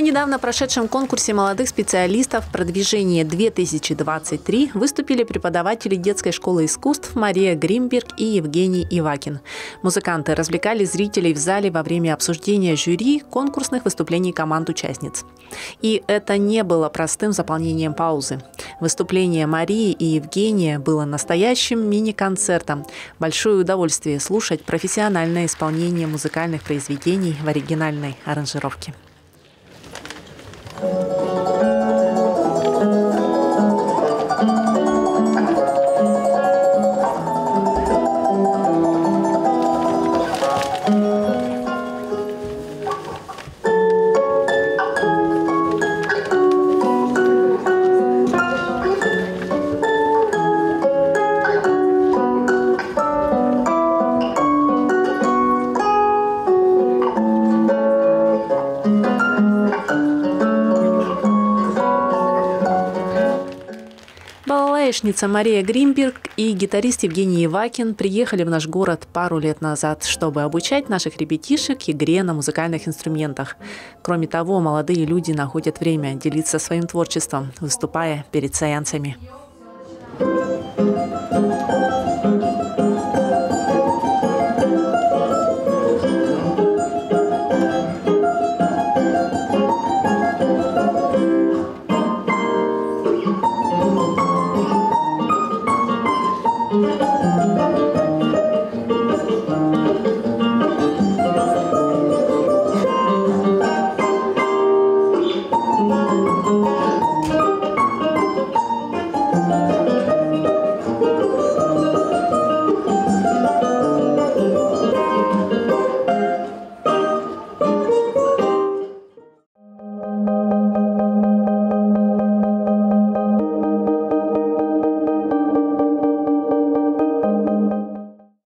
недавно прошедшем конкурсе молодых специалистов «Продвижение 2023» выступили преподаватели детской школы искусств Мария Гримберг и Евгений Ивакин. Музыканты развлекали зрителей в зале во время обсуждения жюри конкурсных выступлений команд участниц. И это не было простым заполнением паузы. Выступление Марии и Евгения было настоящим мини-концертом. Большое удовольствие слушать профессиональное исполнение музыкальных произведений в оригинальной аранжировке. Балалаечница Мария Гримберг и гитарист Евгений Ивакин приехали в наш город пару лет назад, чтобы обучать наших ребятишек игре на музыкальных инструментах. Кроме того, молодые люди находят время делиться своим творчеством, выступая перед сеансами.